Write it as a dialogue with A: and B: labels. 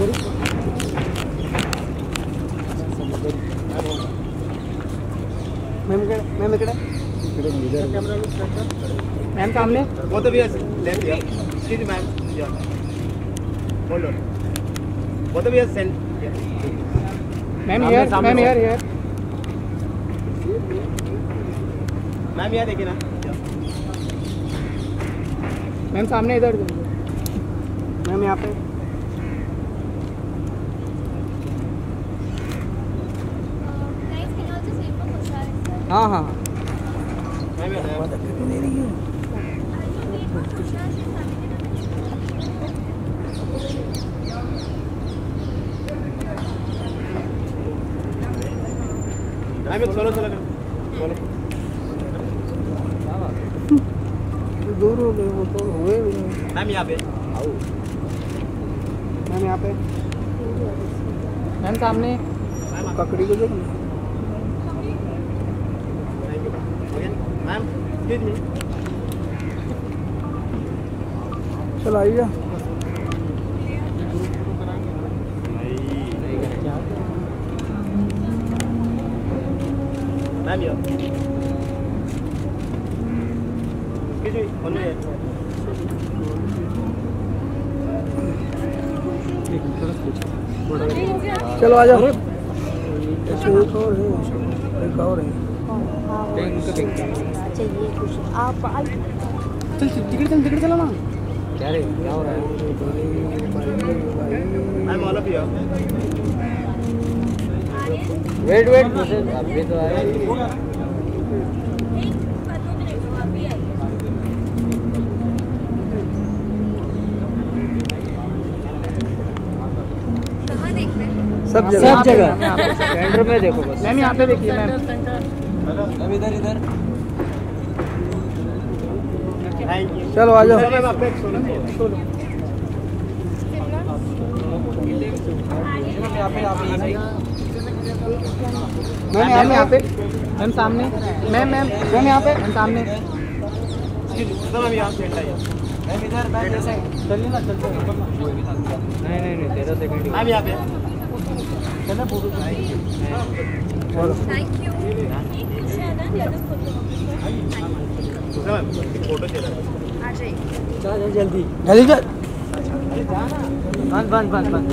A: Ma'am ma'am इकडे ma'am सामने
B: वो तो भी लेफ़्ट मैम या वो तो भी send
A: ma'am here ma'am here here
B: ma'am यहाँ देखिए ना
A: मैम सामने इधर मैम यहाँ पे
B: सोलो सोलो
A: दूर हो। गए वो तो हुए भी नहीं
B: मैम यहाँ पे।
A: मैम यहाँ पे। मैम सामने। ककड़ी को देखो
B: थैंक यू मैम।
A: चल आइए
B: मैम मी
A: चलो आ जाओ। एक और है एक और है।
C: चाहिए कुछ आप
A: चल टिकट चल ना
D: क्या रे क्या हो? रहा है
B: ma'am all of you
D: wait wait मुझे अभी तो आया
C: हैं
A: सब
D: सब जगह।
A: यहाँ पे
D: सेंटर में देखो बस।
A: मैम यहाँ पे देखिए मैम।
D: अब इधर इधर।
A: चलो आ जाओ।
B: मैम
A: मैम यहाँ यहाँ पे। मैम सामने। Ma'am ma'am. मैम यहाँ पे। मैम सामने।
B: मैम
D: मैम चलिए ना चलते नहीं नहीं नहीं तेरह सेकंड
B: मैम यहाँ पे।
D: चलना फ़ोटो
C: थैंक यू एक है
B: फ़ोटो
D: जल्दी।
A: जल्दी चल
D: बंद बंद बंद बंद।